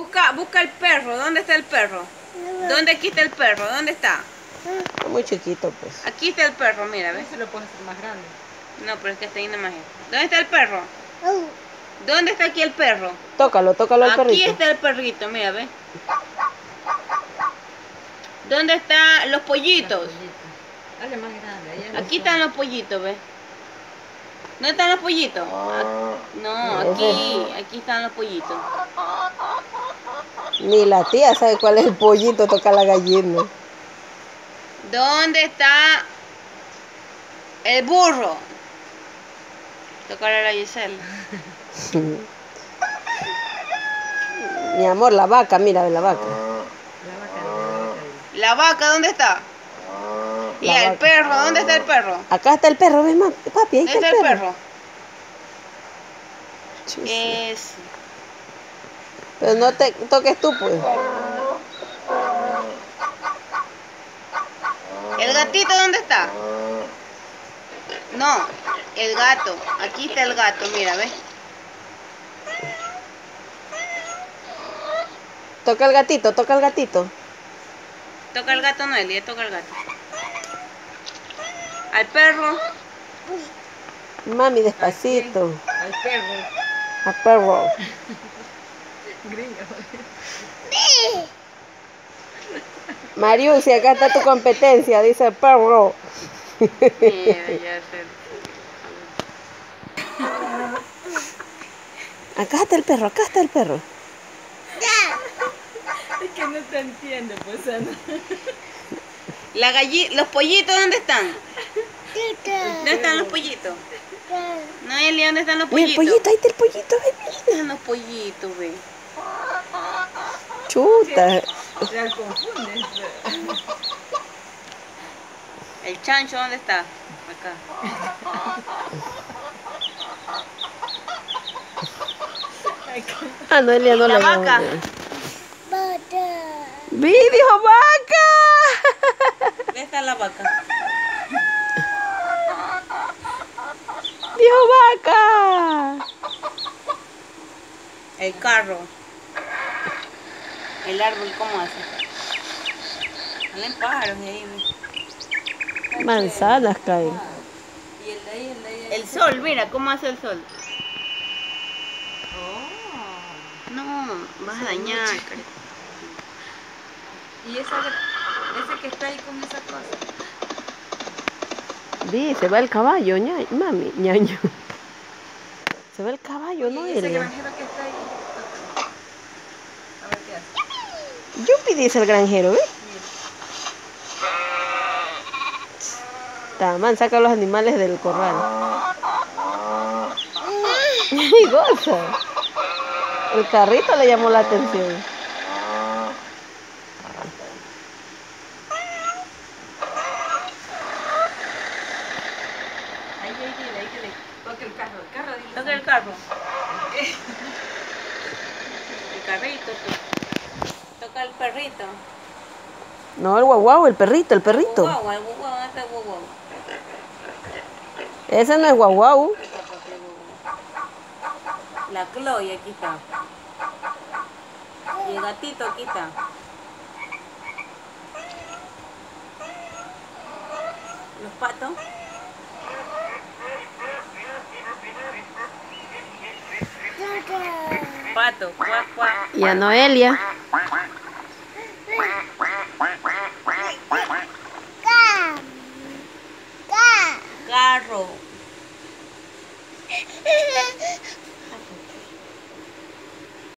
Busca, busca el perro. ¿Dónde está el perro? ¿Dónde aquí está el perro? ¿Dónde está? Muy chiquito, pues. Aquí está el perro, mira, ¿ves? se lo puedes hacer más grande. No, pero es que está ahí nomás. ¿Dónde está el perro? ¿Dónde está aquí el perro? Tócalo, tócalo al Aquí perrito. está el perrito, mira, ¿ves? ¿Dónde están los pollitos? Dale más grande. ahí Aquí están los pollitos, ¿ves? ¿Dónde están los pollitos? Ah, No, aquí, aquí están los pollitos. Ni la tía sabe cuál es el pollito, toca la gallina. ¿Dónde está el burro? Tocar a la Giselle. Mi amor, la vaca, mira, ve la vaca. La vaca no ¿La vaca dónde está? ¿Y el perro? ¿Dónde está el perro? Acá está el perro, ¿ves, papi? Ahí ¿Dónde está está el perro. perro? Es... Pero no te toques tú, pues. ¿El gatito dónde está? No, el gato. Aquí está el gato, mira, ¿ves? Toca el gatito, toca el gatito. Toca el gato, Noelia, toca el gato. Al perro. Mami, despacito. Al perro. A perro. Gringo. Mariusi, acá está tu competencia, dice el perro. Acá está el perro, acá está el perro. Es que no te entiende, pues, Ana. La galli- ¿Los pollitos dónde están? ¿Dónde están los pollitos? Noelia, ¿dónde están los Mira el pollitos? pollito, ahí está el pollito, ve. ¿Dónde están los pollitos, ve? Chuta. Ya confundes. ¿El chancho dónde está? Acá. Ah, Noelia no ¿Y la le vaca? ¡Vi, dijo vaca! ¿Dónde está la vaca? ¡Dijo vaca! El carro. El árbol, ¿cómo hace? Salen pájaros de ahí, ve. Manzanas caen. Y el de ahí, el de ahí. El sol, mira, ¿cómo hace el sol? Oh. No, vas a dañar. Y esa, ese que está ahí con esa cosa. Vi, se va el caballo, ña- mami, ñaño. Se va el caballo, y ese granjero que está ahí. A ver qué hace. Yupi dice el granjero, ¿ves? Tamán, saca los animales del corral. Y goza. El carrito le llamó la atención. Toca el carro, el carro, dile. Toca el carro. El carrito. To- Toca el perrito. No, el guaguau, el perrito, el perrito. Guau, el guau, ¿dónde está el guau, guau? Ese no es guaguau. La Chloe aquí está. Y el gatito aquí está. Los patos. Pato, cuac, cuac. Y a Noelia. Carro.